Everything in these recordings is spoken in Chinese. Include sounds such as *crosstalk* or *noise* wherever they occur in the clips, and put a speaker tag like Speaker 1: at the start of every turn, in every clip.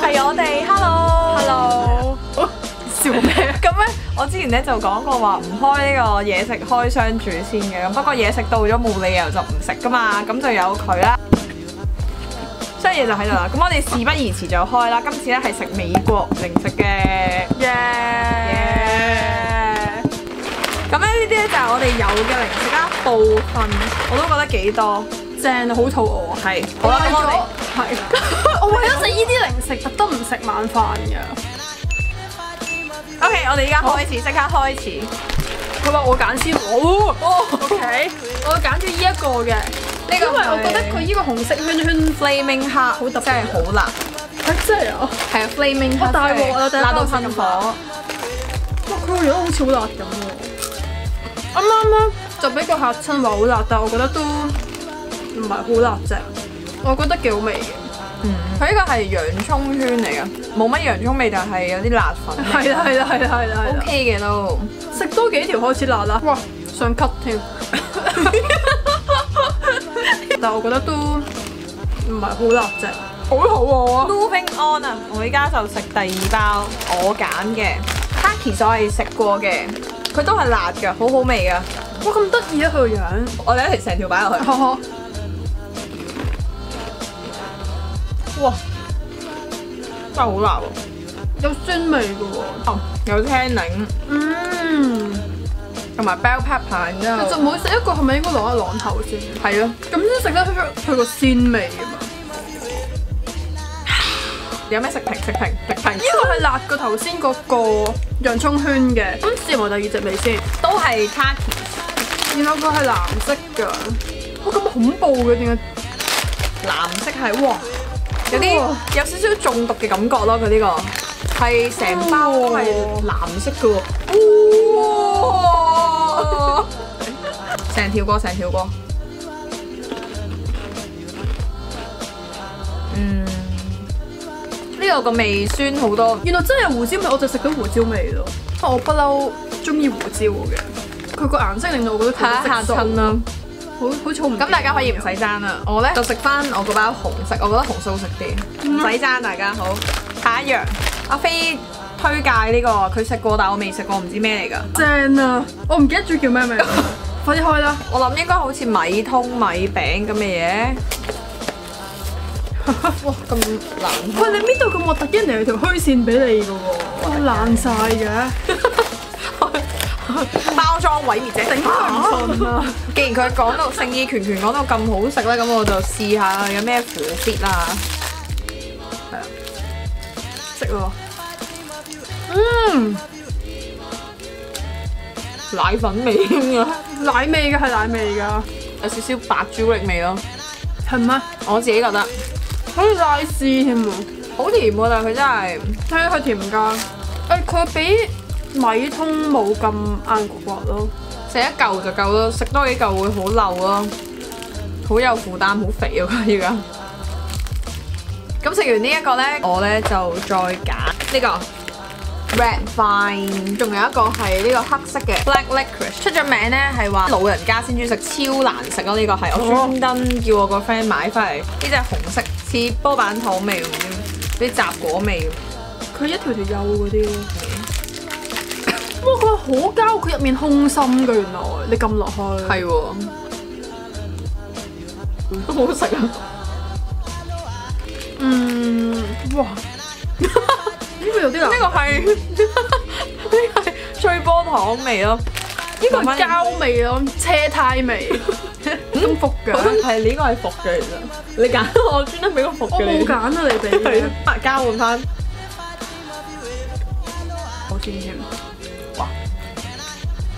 Speaker 1: 係我哋，hello，hello。
Speaker 2: 笑咩？
Speaker 1: 咁咧，我之前咧就講過話唔開呢個嘢食開箱住先嘅，咁不過嘢食到咗冇理由就唔食噶嘛，咁就有佢啦。所以嘢就喺度啦，咁我哋事不宜遲就開啦。今次咧係食美國零食嘅，
Speaker 2: 耶！
Speaker 1: 咁咧呢啲咧就係我哋有嘅零食啦，部分我都覺得幾多。
Speaker 2: 正啊，好肚餓。啊！
Speaker 1: 係，好啦，咁我哋
Speaker 2: 係，*laughs* 我為咗食呢啲零食，特登唔食晚飯嘅。
Speaker 1: OK，我哋而家開始，即刻開始。
Speaker 2: 佢話我揀先，哦，OK，我揀咗呢一個嘅，
Speaker 1: 呢個
Speaker 2: 因為我覺得佢呢個紅色圈圈
Speaker 1: Flaming Hot
Speaker 2: 好特別。
Speaker 1: 真係好辣，
Speaker 2: 係真係啊！
Speaker 1: 係啊，Flaming
Speaker 2: 哇
Speaker 1: Hot
Speaker 2: 大鑊啊
Speaker 1: 辣到噴火。
Speaker 2: 哇，佢個樣好似好辣咁喎。啱啱咧就俾個客親話好辣，但係我覺得都唔係好辣啫。我覺得幾好味嘅。
Speaker 1: 嗯佢呢個係洋葱圈嚟嘅，冇乜洋葱味，但係有啲辣粉味。
Speaker 2: 係啦係啦係啦係啦
Speaker 1: OK 嘅都。
Speaker 2: 食多幾條開始辣啦。哇，想咳添。*laughs* 但係我覺得都唔係好辣啫。好好喎。
Speaker 1: Moving on 啊，我而家就食第二包我揀嘅 Takis，我係食過嘅，佢都係辣嘅，好好味㗎。
Speaker 2: 哇，咁得意啊佢個樣。
Speaker 1: 我哋一齊成條擺落去。哇，真係好辣喎！
Speaker 2: 有酸味嘅喎。
Speaker 1: 哦，有青檸
Speaker 2: 嗯，
Speaker 1: 同埋 bell pepper，然之後
Speaker 2: 其實每食一個係咪應該攞一攞頭先？
Speaker 1: 係咯，
Speaker 2: 咁先食得出佢個鮮味啊嘛。
Speaker 1: 有咩食評食評食評
Speaker 2: 呢個係辣過頭先嗰個洋葱圈嘅，咁試埋第二隻味先。
Speaker 1: 都係 Takis，
Speaker 2: 然後佢係藍色㗎，哇咁恐怖嘅點解？
Speaker 1: 藍色係哇，有啲有少少中毒嘅感覺咯，佢呢個係成包都係藍色嘅喎，哇！成條過，成條過，嗯，呢個個味酸好多，
Speaker 2: 原來真係胡椒味，我就食緊胡椒味咯。我不嬲中意胡椒嘅，佢個顏色令到我覺得佢
Speaker 1: 嚇嚇親啦。
Speaker 2: 好好重唔
Speaker 1: 咁大家可以唔使爭啦，我咧就食翻我嗰包紅色，我覺得紅色好食啲，唔使爭大家好。下一樣，阿飛推介呢、個，佢食過但我未食過，唔知咩嚟㗎。
Speaker 2: 正啊！我唔記得咗叫咩名，*laughs* 快啲開啦！
Speaker 1: 我諗應該好似米通米餅咁嘅嘢。*laughs* 哇，咁難
Speaker 2: 喂，你搣到咁核突，一嚟有條虛線俾你嘅喎，哇爛晒嘅，*laughs*
Speaker 1: 包裝毀滅者。頂
Speaker 2: 唔順啊！*laughs*
Speaker 1: 既然佢講到誠意拳拳講到咁好食咧，咁我就試下有咩苦 fit 啦。係啊，
Speaker 2: 食喎，嗯，
Speaker 1: 奶粉味添㗎，
Speaker 2: 奶味嘅係奶味㗎，
Speaker 1: 有少少白朱古力味咯。
Speaker 2: 係咩？
Speaker 1: 我自己覺得
Speaker 2: 好似奶絲添喎，
Speaker 1: 好甜喎，但係佢真係
Speaker 2: 睇下佢甜㗎。誒，佢比米通冇咁硬骨骨咯，
Speaker 1: 食一嚿就夠咯，食多幾嚿會好漏咯，好有負擔，好肥啊佢而家。咁食完呢一個咧，我咧就再揀呢個 Red Vine，仲有一個係呢個黑色嘅 Black Licorice，出咗名咧係話老人家先中意食，超難食咯呢個係，我專登叫我個 friend 買翻嚟，呢隻紅色似波板糖味咁，啲雜果味。
Speaker 2: 佢一條條幼嗰啲。哇！佢好膠，佢入面空心嘅，原來你撳落去。
Speaker 1: 係喎，都好食啊！
Speaker 2: 嗯，哇！呢個有啲難。
Speaker 1: 呢個係 *laughs* 呢個係脆波糖味咯，
Speaker 2: 呢個係膠味咯，車胎味，咁服嘅。
Speaker 1: 係呢個係服嘅，其實你揀我專登俾個服
Speaker 2: 我冇揀啊，你俾
Speaker 1: 係
Speaker 2: 嘅。
Speaker 1: 啊，交換翻。
Speaker 2: 我先添。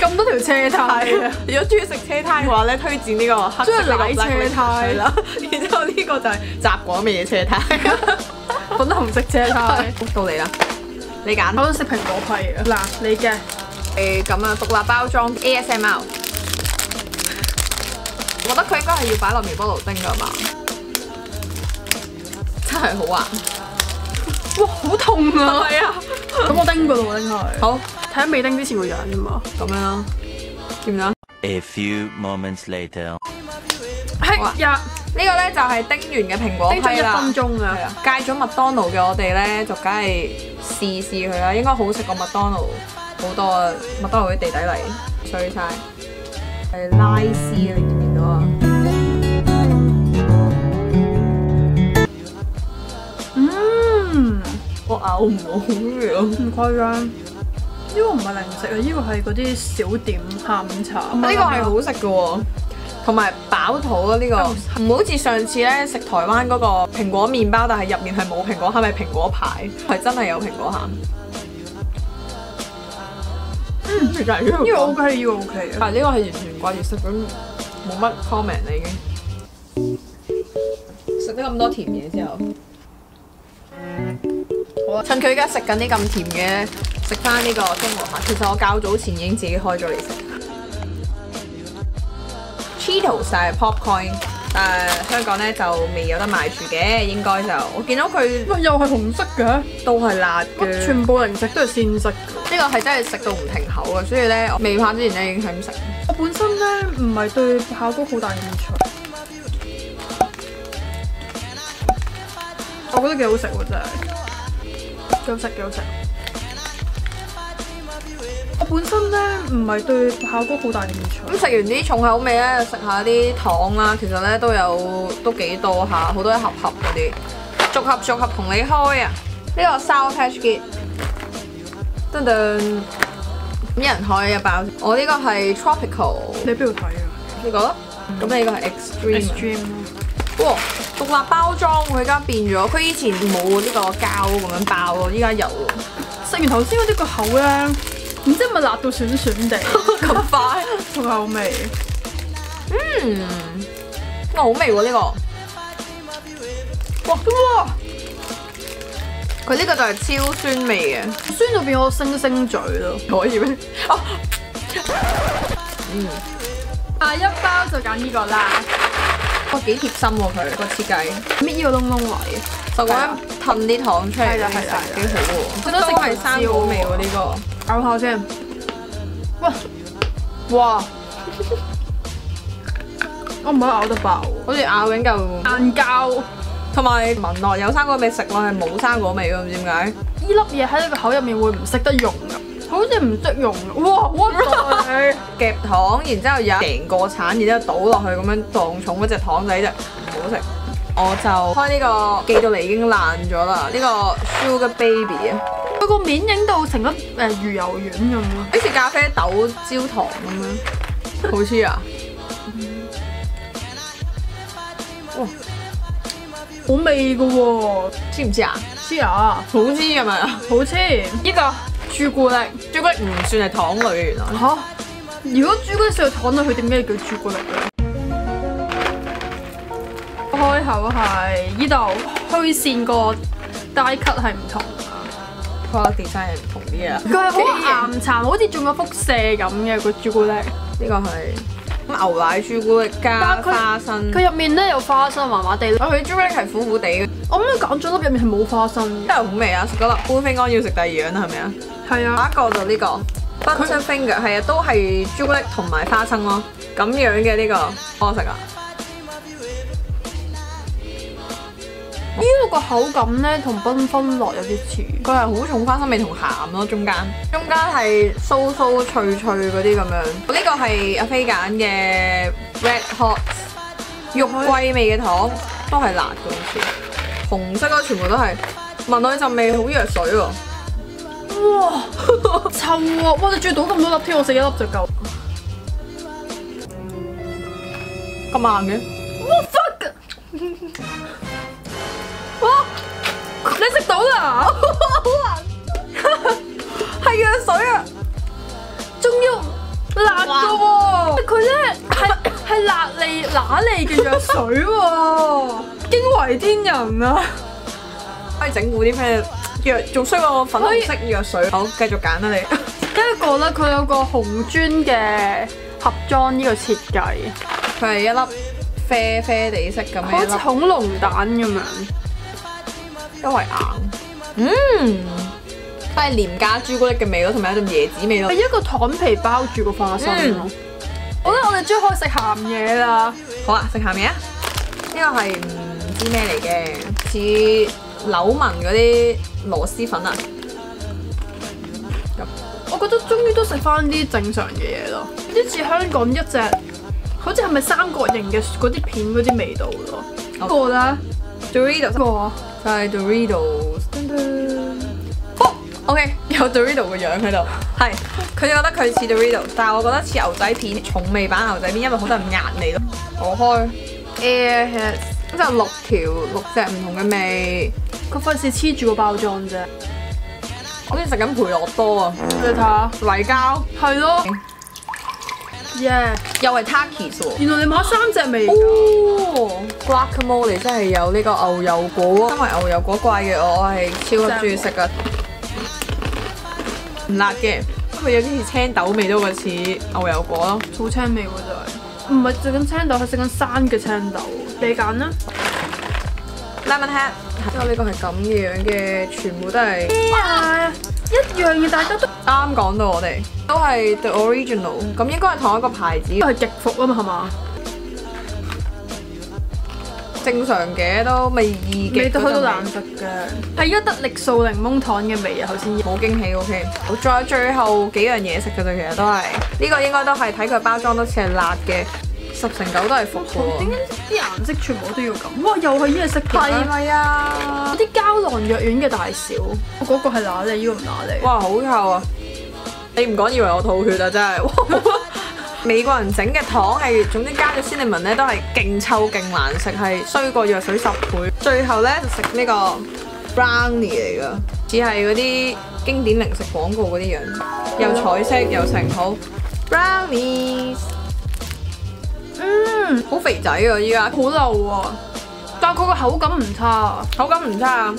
Speaker 2: 咁多條車胎啊！
Speaker 1: 如果中意食車胎嘅話咧，推薦呢個黑色
Speaker 2: 奶車胎
Speaker 1: 啦。*laughs* 然之後呢個就係雜果味嘅車胎。
Speaker 2: 粉紅色車胎。
Speaker 1: 到你啦，你揀。
Speaker 2: 我想食蘋果批啊！嗱，你嘅
Speaker 1: 誒咁啊，獨立包裝 ASMR。我覺得佢應該係要擺落微波爐叮㗎嘛，真係好滑。
Speaker 2: 哇，好痛啊！*laughs*
Speaker 1: 係啊，
Speaker 2: 咁我叮過咯喎，叮係。
Speaker 1: 好
Speaker 2: 睇下未叮之前個樣啫嘛。
Speaker 1: 咁樣啦，點樣
Speaker 3: ？A few moments later.
Speaker 2: 係
Speaker 1: 好啊
Speaker 2: 呀，
Speaker 1: 呢個咧就係叮完嘅蘋果
Speaker 2: 叮咗一
Speaker 1: 批啦。
Speaker 2: 分鐘啊
Speaker 1: 戒咗麥當勞嘅我哋咧，就梗係試試佢啦，應該好食過麥當勞好多啊！麥當勞啲地底嚟衰晒，係拉絲啊！你見唔見到啊？
Speaker 2: 嗯，
Speaker 1: 我咬唔到嘅，
Speaker 2: 唔誇張。呢個唔係零食啊，呢個係嗰啲小點下午茶。
Speaker 1: 呢個係好食嘅喎，同埋飽肚啊！呢個唔好似上次咧食台灣嗰個蘋果麵包，但係入面係冇蘋果餡，係蘋果牌，係真係有蘋果餡。嗯，其實呢
Speaker 2: 呢個 OK，呢個 OK 啊。
Speaker 1: 但係呢個係完全掛住食咁，冇乜 comment 啦已經。食咗咁多甜嘢之後！趁佢而家食緊啲咁甜嘅，食翻呢個中和飯。其實我較早前已經自己開咗嚟食。Cheetos 就係 popcorn，但係香港咧就未有得賣住嘅，應該就我見到佢
Speaker 2: 喂，又係紅色嘅，
Speaker 1: 都係辣嘅。
Speaker 2: 全部零食都係鮮色嘅。
Speaker 1: 呢個係真係食到唔停口嘅，所以咧我未拍之前咧已經係咁食。
Speaker 2: 我本身咧唔係對爆谷好大興趣，我覺得幾好食喎，真係幾好食幾好食。我本身咧唔係對爆谷好大興趣，
Speaker 1: 咁食完啲重口味咧，食下啲糖啦，其實咧都有都幾多下，好多一盒盒嗰啲，逐盒逐盒同你開啊！呢、個 Sour Patch Kid，噔噔，咁一人開一包。我呢個係 Tropical
Speaker 2: 你喺邊度睇啊
Speaker 1: 呢個咯，咁你呢個係 Extreme 啊。
Speaker 2: ？Extreme
Speaker 1: 哇！獨立包裝佢而家變咗，佢以前冇呢個膠咁樣包喎，依家有喎。
Speaker 2: 食完頭先嗰啲個口咧，唔知係咪辣到酸酸地，*laughs*
Speaker 1: 咁快？
Speaker 2: 仲有味。
Speaker 1: 嗯，哇好味喎呢、個。哇哇！佢呢個就係超酸味嘅，
Speaker 2: 酸到變我星星嘴咯。
Speaker 1: 可以咩？哦，
Speaker 2: 下一包就揀呢個啦，
Speaker 1: 哇幾貼心喎佢個設計，
Speaker 2: 搣呢個窿窿位。
Speaker 1: 就咁樣噴啲糖出嚟，
Speaker 2: 係啦係啦
Speaker 1: 幾好喎。
Speaker 2: 佢都食
Speaker 1: 都係生果味喎呢個。
Speaker 2: 咬下先。哇！
Speaker 1: 哇！
Speaker 2: 我唔可以咬得爆，
Speaker 1: 好似咬緊嚿，
Speaker 2: 硬膠。
Speaker 1: 同埋聞落有生果味，食落係冇生果味㗎，唔知點解。
Speaker 2: 呢粒嘢喺你個口入面會唔識得用㗎？好似唔識用㗎。哇！好核突 *laughs*
Speaker 1: 夾糖，然之後有成個橙，然之後倒落去咁樣當重嗰隻糖仔啫，唔好食。我就開呢、個寄到嚟已經爛咗啦，呢、個 Sugar Baby 啊，
Speaker 2: 佢個面影到成粒誒魚油丸咁咯。
Speaker 1: 好似咖啡豆焦糖咁樣，好似啊，
Speaker 2: 好味㗎喎，
Speaker 1: 知唔知啊？
Speaker 2: 知啊，
Speaker 1: 好知係咪啊？
Speaker 2: 好黐。呢個朱古力
Speaker 1: 朱古力唔算係糖類原來。
Speaker 2: 嚇，如果朱古力算係糖類，佢點解叫朱古力咧？開口係呢度虛線個 die cut 係唔同㗎。
Speaker 1: Product design 唔同啲啊。
Speaker 2: 佢係好岩殘，好似中咗輻射咁嘅個朱古力。
Speaker 1: 呢個係牛奶朱古力加花生。
Speaker 2: 佢入面咧有花生，麻麻地。
Speaker 1: 哦，佢朱古力係苦苦地嘅，
Speaker 2: 我諗你揀咗粒入面係冇花生
Speaker 1: 真係好味啊！食嗰粒杯飛安要食第二樣啦，係咪啊？
Speaker 2: 係啊，
Speaker 1: 下一個就呢、個 Finger，係啊，都係朱古力同埋花生咯，咁樣嘅呢、個我食啊。
Speaker 2: 呢個個口感咧同繽紛樂有啲似。
Speaker 1: 佢係好重花生味同鹹咯，中間中間係酥酥脆脆嗰啲咁樣。呢個係阿飛揀嘅 Red Hot 肉桂味嘅糖，都係辣嘅好似。紅色嗰全部都係聞落去陣味好藥水喎。
Speaker 2: 哇，臭啊！哇，你仲要倒咁多粒添，我食一粒就夠。
Speaker 1: 咁硬嘅？
Speaker 2: 到啦？
Speaker 1: 係藥水啊！
Speaker 2: 仲要辣嘅喎，佢咧係係辣脷乸脷嘅藥水喎，驚為天人啊！*laughs*
Speaker 1: 可以整蠱啲咩藥？仲衰過我粉紅色藥水。好，*laughs* 繼續揀啦你。
Speaker 2: 跟一個咧，佢有個紅磚嘅盒裝呢個設計，
Speaker 1: 佢係一粒啡啡地色咁樣，
Speaker 2: 好似恐龍蛋咁樣。
Speaker 1: 因為硬。嗯，都係廉價朱古力嘅味咯，同埋有陣椰子味咯
Speaker 2: 係。一個糖皮包住個花生咯。
Speaker 1: 嗯
Speaker 2: 我覺得我哋終於可以食鹹嘢啦。
Speaker 1: 好啊，食鹹嘢啊！呢個係唔知咩嚟嘅，似柳紋嗰啲螺絲粉啊。
Speaker 2: 我覺得終於都食翻啲正常嘅嘢咯，有啲似香港一隻，好似係咪三角形嘅嗰啲片嗰啲味道咯。
Speaker 1: 好
Speaker 2: 個咧
Speaker 1: ，Dorito
Speaker 2: 個啊
Speaker 1: 就係 Doritos。噔噔哦，OK，有 Dorito 個樣喺度，係佢哋覺得佢似 Dorito，但係我覺得似牛仔片，重味版牛仔片，因為好多人壓你咯。我開 Airheads，咁就六條六隻唔同嘅味，
Speaker 2: 佢費事黐住個包裝啫。
Speaker 1: 好似食緊培樂多啊！
Speaker 2: 你睇下，
Speaker 1: 泥膠
Speaker 2: 係咯。耶！
Speaker 1: 又係 Takis 喎。
Speaker 2: 原來你買咗三隻味㗎。
Speaker 1: 哦，guacamole 真係有呢個牛油果，因為牛油果怪嘅我係超級中意食噶，唔辣嘅，佢有啲似青豆味多過似牛油果咯。
Speaker 2: 草青味喎就係，唔係食緊青豆，係食緊生嘅青豆。你揀啦。
Speaker 1: Lemon head，因為呢個係咁樣嘅，全部都係
Speaker 2: 啊，一樣嘅，大家都
Speaker 1: 啱講到我哋，都係 the original，咁應該係同一個牌子，
Speaker 2: 都係極服啊嘛，係嘛？
Speaker 1: 正常嘅都未易極
Speaker 2: 味道去到難
Speaker 1: 難
Speaker 2: 食嘅，係一得力素檸檬糖嘅味啊，頭先。
Speaker 1: 冇驚喜 OK，好，仲有最後幾樣嘢食嘅啫，其實都係。呢、個應該都係睇佢包裝都似係辣嘅，十成九都係服喎
Speaker 2: 點。解啲顏色全部都要咁？哇，又係呢隻色嘅
Speaker 1: 係咪啊？
Speaker 2: 啲膠囊藥丸嘅大小，我嗰個係拿你，呢個唔拿你。
Speaker 1: 哇，好臭啊！你唔講以為我吐血啊，真係。*laughs* 美國人整嘅糖係，總之加咗 cinnamon 咧都係勁臭勁難食，係衰過藥水十倍。最後咧就食呢個 brownie 嚟㗎，只係嗰啲經典零食廣告嗰啲樣，又彩色又成好 brownies，
Speaker 2: 嗯，
Speaker 1: 好肥仔啊！依家
Speaker 2: 好漏啊，但係佢個口感唔差啊。
Speaker 1: 口感唔差啊，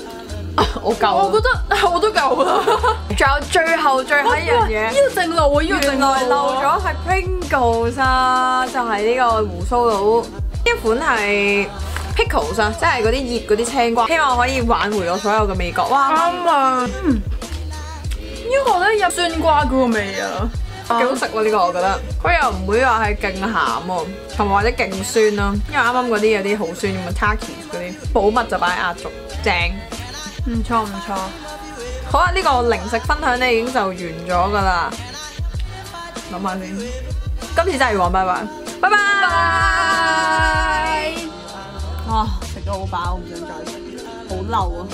Speaker 1: *laughs* 我夠啊。
Speaker 2: 我覺得 *laughs* 我都夠啦。*laughs*
Speaker 1: 仲有最後最後一樣嘢
Speaker 2: 呢。個正路啊，呢個
Speaker 1: 原
Speaker 2: 正路
Speaker 1: 來漏
Speaker 2: 啊。
Speaker 1: 咗係 Pringles 啊，就係呢個胡鬚佬。呢一款係 pickles 啊，即係嗰啲醃嗰啲青瓜，希望可以挽回我所有嘅味覺。哇，
Speaker 2: 啱啊。嗯，呢個咧有酸瓜嗰個味啊。
Speaker 1: 幾好食喎！呢個我覺得，佢又唔會話係勁鹹喎，同埋或者勁酸咯。因為啱啱嗰啲有啲好酸咁啊，Takis 嗰啲寶物就擺壓軸，正。
Speaker 2: 唔錯唔錯。
Speaker 1: 好啦，呢、個零食分享咧已經就完咗噶啦。諗下先，今次真係要講拜拜，拜拜。哇！食到好飽，唔想再食，好嬲啊！